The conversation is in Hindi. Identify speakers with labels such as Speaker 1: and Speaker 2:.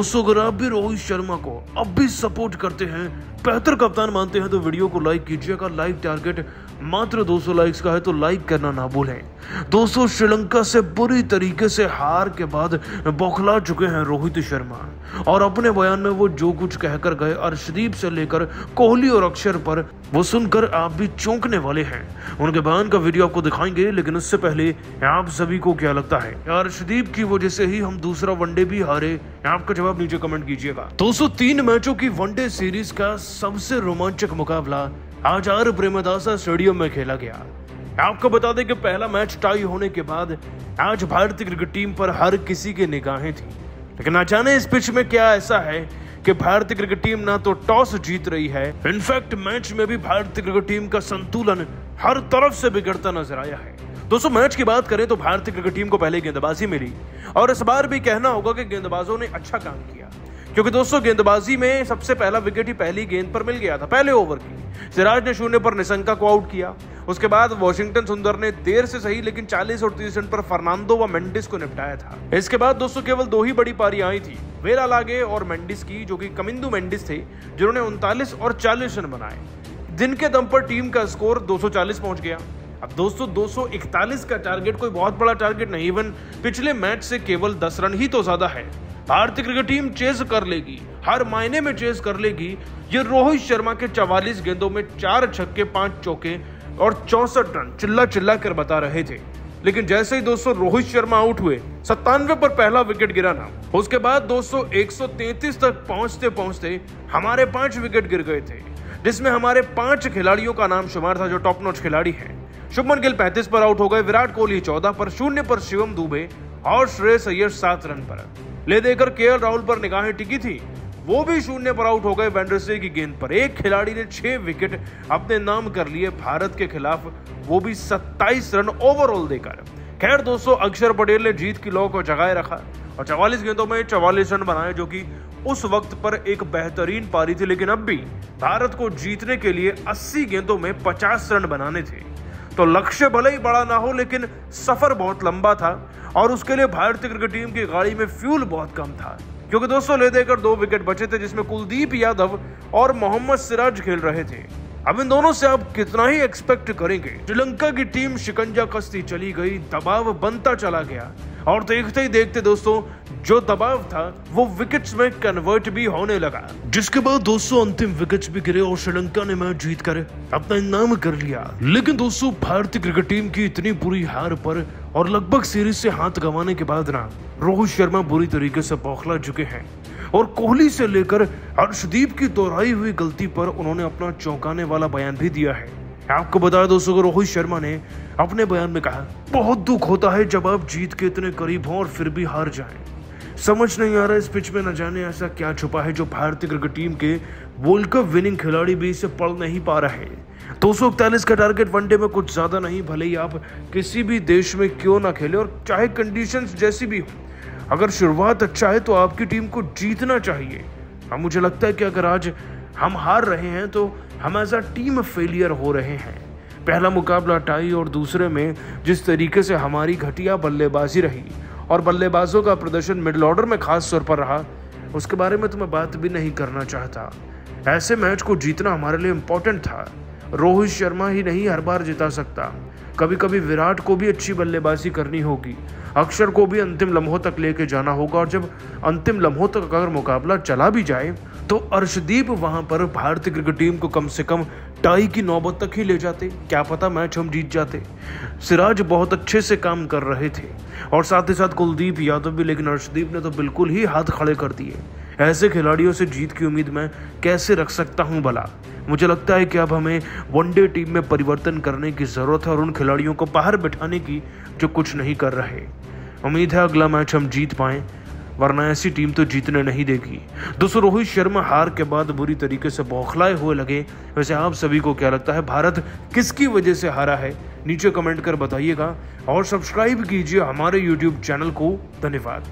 Speaker 1: दोस्तों अगर आप भी रोहित शर्मा को अब भी सपोर्ट करते हैं। बेहतर कप्तान मानते हैं तो वीडियो को लाइक कीजिएगा। लाइक टारगेट मात्र 200 लाइक्स का है तो लाइक करना ना भूलें। दोस्तों श्रीलंका से बुरी तरीके से हार के बाद बौखला चुके हैं रोहित शर्मा। और अपने बयान में वो जो कुछ कहकर गए अर्शदीप से लेकर कोहली और अक्षर पर, वो सुनकर आप भी चौंकने वाले हैं। उनके बयान का वीडियो आपको दिखाएँगे, लेकिन उससे पहले आप सभी को क्या लगता है? अर्शदीप की वजह से ही हम दूसरा वनडे भी हारे। आपका जवाब नीचे कमेंट कीजिएगा। दोस्तों तीन मैचों की वनडे सीरीज़ का सबसे रोमांचक मुकाबला आज आर प्रेमदासा स्टेडियम में खेला गया। आपको बता दें कि पहला मैच टाई होने के बाद आज भारतीय क्रिकेट टीम पर हर किसी की निगाहें थी। लेकिन ना जाने इस पिच में क्या ऐसा है कि भारतीय क्रिकेट टीम ना तो टॉस जीत रही है। इनफैक्ट मैच में भी भारतीय क्रिकेट टीम का संतुलन हर तरफ़ से बिगड़ता नज़र आया है। दोस्तों, मैच की बात करें तो भारतीय क्रिकेट टीम को पहले गेंदबाजी मिली। और इस बार भी कहना होगा कि गेंदबाजों ने अच्छा काम किया। क्योंकि दोस्तों, गेंदबाजी में सबसे पहला विकेट ही पहली गेंद पर मिल गया था, पहले ओवर की। सिराज ने शून्य पर निशंका को आउट किया। उसके बाद वॉशिंगटन सुंदर ने देर से सही, लेकिन 40 और 30 रन पर फर्नांडो व मेंडिस को निपटाया था। इसके बाद दोस्तों, केवल दो ही बड़ी पारी आई थी वेला लागे और मेंडिस की, जो कि कमिंदू मेंडिस थे, जिन्होंने उनतालीस और 40 रन बनाए। दिन के दम पर टीम का स्कोर 240 पहुँच गया। अब दोस्तों 241 का टारगेट कोई बहुत बड़ा टारगेट नहीं इवन पिछले मैच से केवल 10 रन ही तो ज़्यादा है। भारतीय क्रिकेट टीम चेस कर लेगी। हर मायने में चेस कर लेगी। ये रोहित शर्मा के 44 गेंदों में चार छक्के, पाँच चौके और चौसठ रन चिल्ला चिल्ला कर बता रहे थे। लेकिन जैसे ही दोस्तों रोहित शर्मा आउट हुए, सत्तानवे पर पहला विकेट गिरा ना। उसके बाद दोस्तों 133 तक पहुँचते पहुँचते हमारे पाँच विकेट गिर गए थे, जिसमें हमारे पाँच खिलाड़ियों का नाम शुमार था जो टॉप नॉच खिलाड़ी हैं। शुभमन गिल 35 पर आउट हो गए, विराट कोहली 14 पर, शून्य पर शिवम दुबे और श्रेयस अय्यर सात रन पर। ले देकर के राहुल पर निगाहें टिकी थी। वो भी शून्य पर आउट हो गए वेंडरसे की गेंद पर। एक खिलाड़ी ने छह विकेट अपने नाम कर लिए भारत के खिलाफ। वो भी 27 रन ओवरऑल देकर। खैर दोस्तों, अक्षर पटेल ने जीत की लौ को जगाए रखा और चवालीस गेंदों में चवालीस रन बनाए जो कि उस वक्त पर एक बेहतरीन पारी थी। लेकिन अब भी भारत को जीतने के लिए 80 गेंदों में 50 रन बनाने थे। तो लक्ष्य भले ही बड़ा ना हो, लेकिन सफ़र बहुत लंबा था और उसके लिए भारतीय क्रिकेट टीम की गाड़ी में फ्यूल बहुत कम था। क्योंकि दोस्तों ले देकर दो विकेट बचे थे, जिसमें कुलदीप यादव और मोहम्मद सिराज खेल रहे थे। अब इन दोनों से आप कितना ही एक्सपेक्ट करेंगे। श्रीलंका की टीम शिकंजा कसती चली गई, दबाव बनता चला गया। और देखते ही देखते दोस्तों जो दबाव था, वो विकेट्स में कन्वर्ट भी होने लगा। जिसके बाद दोस्तों अंतिम विकेट्स भी गिरे और श्रीलंका ने मैच जीत कर। अपना इनाम कर लिया। लेकिन दोस्तों, भारतीय क्रिकेट टीम की इतनी बुरी हार पर और लगभग सीरीज़ से हाथ गंवाने के बाद ना, रोहित शर्मा बुरी तरीके से बौखला चुके हैं। और कोहली से लेकर हर्षदीप की दोहराई हुई गलती पर उन्होंने अपना चौंकाने वाला बयान भी दिया है। आपको बताया दोस्तों को रोहित शर्मा ने अपने बयान में कहा, बहुत दुख होता है जब आप जीत के इतने करीब हो और फिर भी हार जाएँ। समझ नहीं आ रहा इस पिच में न जाने ऐसा क्या छुपा है जो भारतीय क्रिकेट टीम के वर्ल्ड कप विनिंग खिलाड़ी भी इसे पढ़ नहीं पा रहे दो सौ इकतालीस का टारगेट वनडे में कुछ ज़्यादा नहीं, भले ही आप किसी भी देश में क्यों ना खेले और चाहे कंडीशन जैसी भी हो। अगर शुरुआत अच्छा है तो आपकी टीम को जीतना चाहिए। अब मुझे लगता है कि अगर आज हम हार रहे हैं तो हम एज अ टीम फेलियर हो रहे हैं। पहला मुकाबला टाई और दूसरे में जिस तरीके से हमारी घटिया बल्लेबाजी रही और बल्लेबाजों का प्रदर्शन मिडल ऑर्डर में खास तौर पर रहा, उसके बारे में तो मैं बात भी नहीं करना चाहता। ऐसे मैच को जीतना हमारे लिए इम्पोर्टेंट था। रोहित शर्मा ही नहीं हर बार जिता सकता। कभी कभी विराट को भी अच्छी बल्लेबाजी करनी होगी। अक्षर को भी अंतिम लम्हों तक लेके जाना होगा, और जब अंतिम लम्हों तक अगर मुकाबला चला भी जाए तो अर्शदीप वहाँ पर भारतीय क्रिकेट टीम को कम से कम टाई की नौबत तक ही ले जाते। क्या पता मैच हम जीत जाते। सिराज बहुत अच्छे से काम कर रहे थे, और साथ ही साथ कुलदीप यादव भी, लेकिन अर्शदीप ने तो बिल्कुल ही हाथ खड़े कर दिए। ऐसे खिलाड़ियों से जीत की उम्मीद मैं कैसे रख सकता हूँ भला? मुझे लगता है कि अब हमें वनडे टीम में परिवर्तन करने की ज़रूरत है और उन खिलाड़ियों को बाहर बिठाने की जो कुछ नहीं कर रहे। उम्मीद है अगला मैच हम जीत पाएँ, वरना ऐसी टीम तो जीतने नहीं देगी। दोस्तों रोहित शर्मा हार के बाद बुरी तरीके से बौखलाए हुए लगे। वैसे आप सभी को क्या लगता है, भारत किसकी वजह से हारा है? नीचे कमेंट कर बताइएगा और सब्सक्राइब कीजिए हमारे यूट्यूब चैनल को। धन्यवाद।